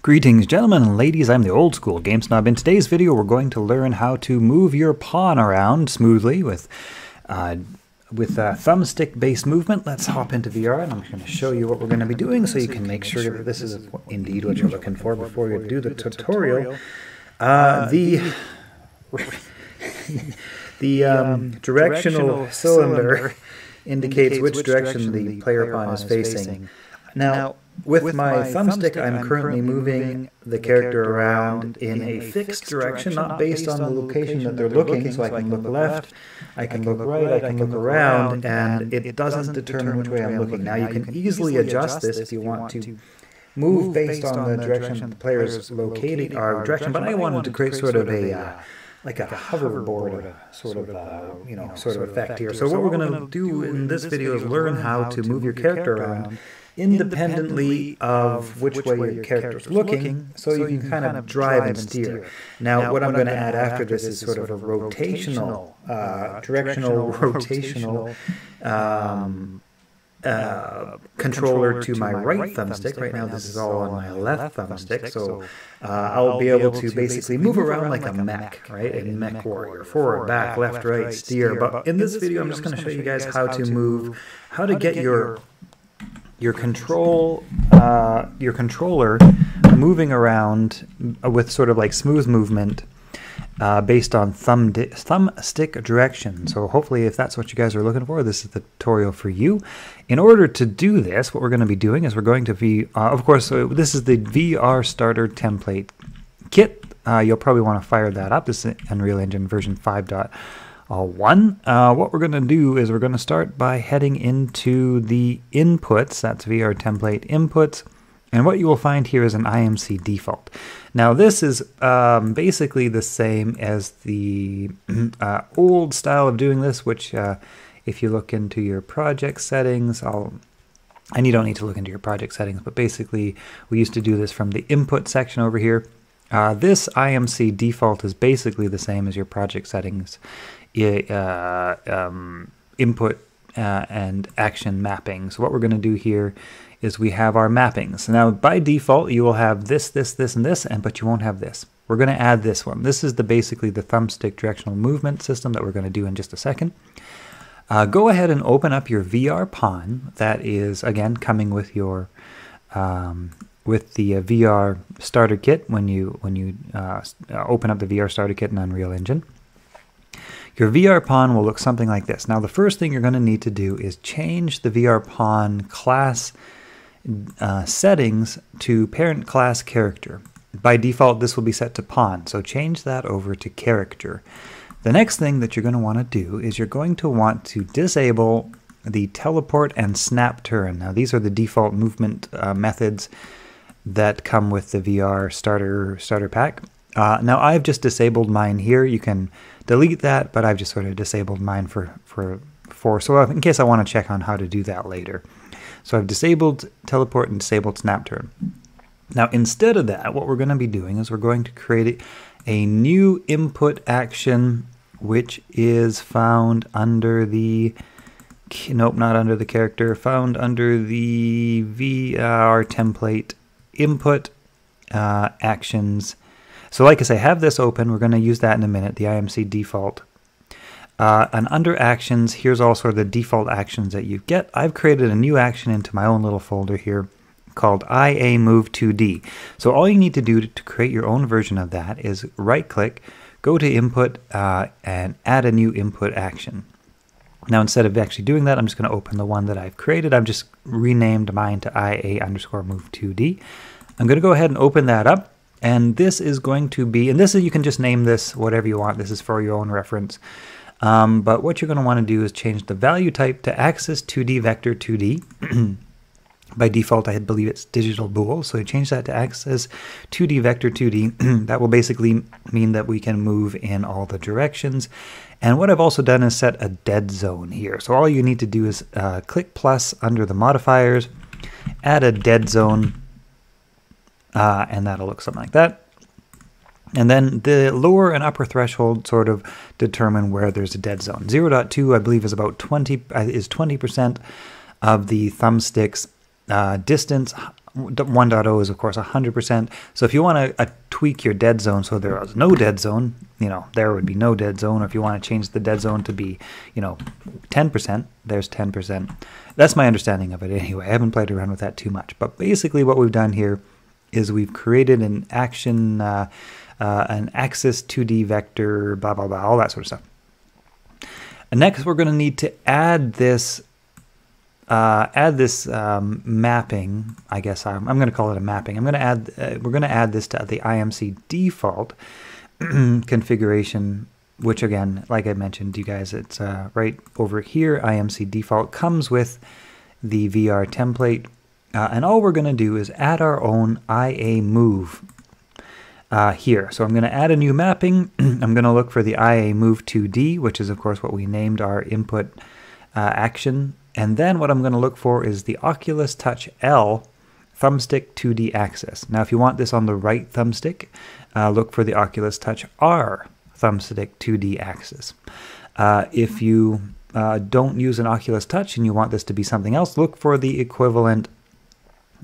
Greetings, gentlemen and ladies. I'm the old school game snob. In today's video, we're going to learn how to move your pawn around smoothly with uh, with a thumbstick based movement. Let's hop into VR and I'm going to show you what we're going to be doing so you can make sure that this is indeed what you're looking for before you do the tutorial. Uh, the the um, directional cylinder indicates which direction the player pawn is facing. Now, with, with my, thumbstick, I'm currently moving the character around in a fixed direction, not based on the location that they're looking. So I can look left, I can look right, I can look around, and it doesn't determine which way I'm looking. Now you can easily adjust this if you want to move based on the direction the player's locating our direction. But I wanted to create sort of a uh, like a hoverboard sort of uh, you know sort of effect here. So what we're going to do in this video is learn how to move your character around independently of which way your character is looking, so you can kind of drive and steer. Now, what I'm going to add after this is sort of a rotational, uh, uh directional, rotational um, uh, controller to my right thumbstick. Right now, this is all on my left thumbstick, so uh, I'll be able to basically move around like a mech, right? A mech warrior, forward, back, left, right, steer. But in this video, I'm just going to show you guys how to move, how to get your your control, uh, your controller moving around with sort of like smooth movement uh, based on thumb thumb stick direction. So hopefully, if that's what you guys are looking for, this is the tutorial for you. In order to do this, what we're going to be doing is we're going to be, uh, of course, so this is the VR starter template kit. Uh, you'll probably want to fire that up. This is Unreal Engine version 5 uh, one. Uh, what we're going to do is we're going to start by heading into the inputs. That's VR template inputs. And what you will find here is an IMC default. Now this is um, basically the same as the uh, old style of doing this, which uh, if you look into your project settings, I'll and you don't need to look into your project settings, but basically we used to do this from the input section over here. Uh, this IMC default is basically the same as your project settings uh, um, input uh, and action mapping. So what we're going to do here is we have our mappings. Now by default you will have this, this, this, and this, and but you won't have this. We're going to add this one. This is the basically the thumbstick directional movement system that we're going to do in just a second. Uh, go ahead and open up your VR pawn. That is again coming with your um, with the uh, VR starter kit when you when you uh, open up the VR starter kit in Unreal Engine. Your VR pawn will look something like this. Now, the first thing you're going to need to do is change the VR pawn class uh, settings to parent class character. By default, this will be set to pawn, so change that over to character. The next thing that you're going to want to do is you're going to want to disable the teleport and snap turn. Now, these are the default movement uh, methods that come with the VR starter starter pack. Uh, now, I've just disabled mine here. You can delete that, but I've just sort of disabled mine for, for, for so in case I want to check on how to do that later. So I've disabled teleport and disabled snap turn. Now instead of that, what we're going to be doing is we're going to create a new input action which is found under the nope not under the character found under the VR template input uh, actions so like I say, have this open. We're going to use that in a minute, the IMC default. Uh, and under actions, here's all sort of the default actions that you get. I've created a new action into my own little folder here called IA Move 2D. So all you need to do to create your own version of that is right click, go to input, uh, and add a new input action. Now instead of actually doing that, I'm just going to open the one that I've created. I've just renamed mine to IA underscore move 2D. I'm going to go ahead and open that up. And this is going to be, and this is, you can just name this whatever you want. This is for your own reference. Um, but what you're going to want to do is change the value type to axis 2D vector 2D. By default, I believe it's digital bool, so you change that to axis 2D vector 2D. that will basically mean that we can move in all the directions. And what I've also done is set a dead zone here. So all you need to do is uh, click plus under the modifiers, add a dead zone uh, and that'll look something like that. And then the lower and upper threshold sort of determine where there's a dead zone. 0.2, I believe, is about 20 uh, is 20% of the thumbstick's uh, distance. 1.0 is of course 100%. So if you want to uh, tweak your dead zone so there is no dead zone, you know, there would be no dead zone. Or if you want to change the dead zone to be, you know, 10%, there's 10%. That's my understanding of it anyway. I haven't played around with that too much. But basically what we've done here is we've created an action, uh, uh, an axis 2D vector, blah, blah, blah, all that sort of stuff. And next we're going to need to add this uh, add this um, mapping. I guess I'm, I'm going to call it a mapping. I'm going to add. Uh, we're going to add this to the IMC default configuration, which again, like I mentioned, you guys, it's uh, right over here. IMC default comes with the VR template, uh, and all we're going to do is add our own IA move. Uh, here. So I'm going to add a new mapping. I'm going to look for the IA move 2D, which is of course what we named our input uh, action and then what I'm going to look for is the Oculus Touch L thumbstick 2D axis. Now, if you want this on the right thumbstick, uh, look for the Oculus Touch R thumbstick 2D axis. Uh, if you uh, don't use an Oculus Touch and you want this to be something else, look for the equivalent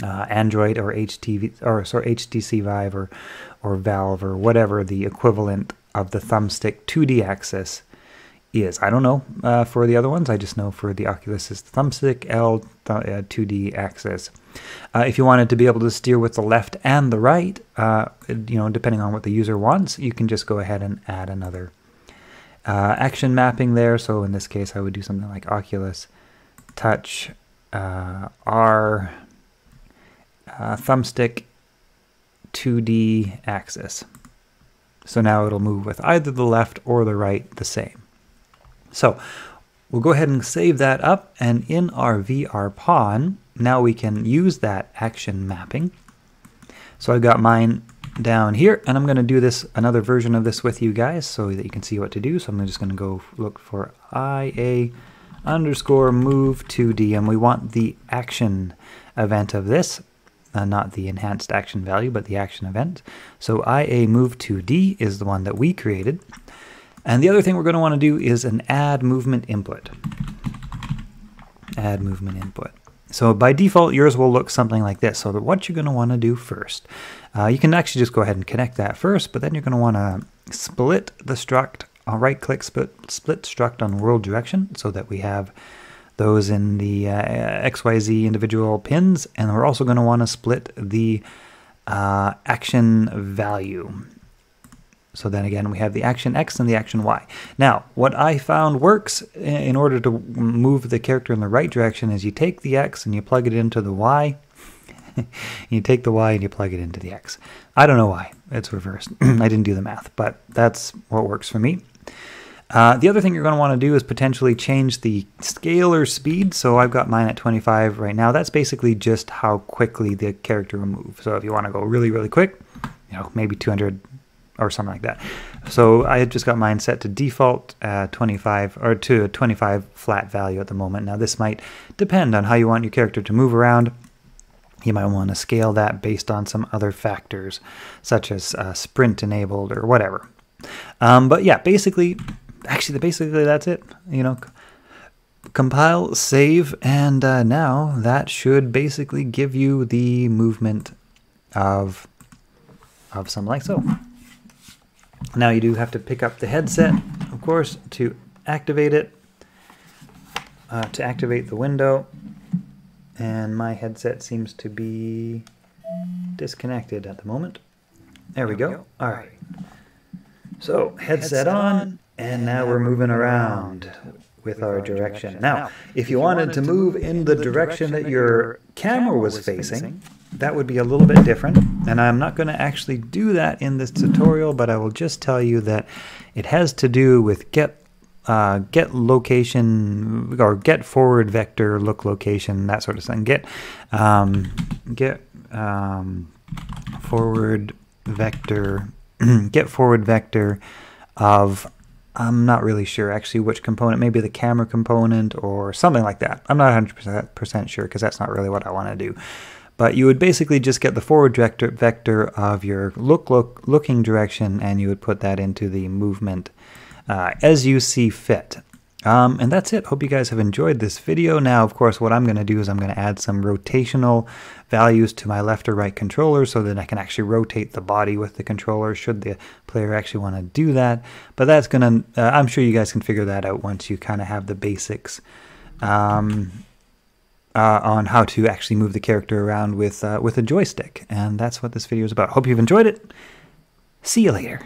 uh, Android or HTV or sorry HTC Vive or or Valve or whatever the equivalent of the thumbstick 2D axis is. I don't know uh, for the other ones. I just know for the Oculus is thumbstick L uh, 2D axis. Uh, if you wanted to be able to steer with the left and the right, uh, you know, depending on what the user wants, you can just go ahead and add another uh, action mapping there. So in this case, I would do something like Oculus Touch uh, thumbstick 2D axis. So now it'll move with either the left or the right the same. So we'll go ahead and save that up and in our VR pawn, now we can use that action mapping. So I've got mine down here and I'm going to do this another version of this with you guys so that you can see what to do. So I'm just going to go look for IA underscore move 2D and we want the action event of this uh, not the enhanced action value, but the action event. So IA move 2D is the one that we created. And the other thing we're going to want to do is an add movement input. Add movement input. So by default, yours will look something like this. So what you're going to want to do first, uh, you can actually just go ahead and connect that first, but then you're going to want to split the struct, I'll uh, right click split, split struct on world direction so that we have those in the uh, XYZ individual pins. And we're also going to want to split the uh, action value. So then again, we have the action X and the action Y. Now, what I found works in order to move the character in the right direction is you take the X and you plug it into the Y. you take the Y and you plug it into the X. I don't know why. It's reversed. I didn't do the math, but that's what works for me. Uh, the other thing you're going to want to do is potentially change the scalar speed. So I've got mine at 25 right now. That's basically just how quickly the character will move. So if you want to go really, really quick, you know, maybe 200 or something like that. So I just got mine set to default uh, 25 or to a 25 flat value at the moment. Now this might depend on how you want your character to move around. You might want to scale that based on some other factors, such as uh, sprint enabled or whatever. Um, but yeah, basically, actually, basically that's it. You know, compile, save, and uh, now that should basically give you the movement of of something like so. Now you do have to pick up the headset, of course, to activate it, uh, to activate the window. And my headset seems to be disconnected at the moment. There we go. All right. So headset on, and now we're moving around with our direction. Now, if you wanted to move in the direction that your camera was facing, that would be a little bit different. And I'm not going to actually do that in this tutorial, but I will just tell you that it has to do with get uh, get location or get forward vector look location that sort of thing. Get um, get um, forward vector get forward vector of I'm not really sure actually which component, maybe the camera component or something like that. I'm not 100% sure because that's not really what I want to do. But you would basically just get the forward vector, vector of your look, look looking direction and you would put that into the movement uh, as you see fit. Um, and that's it. Hope you guys have enjoyed this video. Now, of course, what I'm going to do is I'm going to add some rotational values to my left or right controller so that I can actually rotate the body with the controller should the player actually want to do that. But that's going to, uh, I'm sure you guys can figure that out once you kind of have the basics um, uh, on how to actually move the character around with, uh, with a joystick. And that's what this video is about. Hope you've enjoyed it. See you later.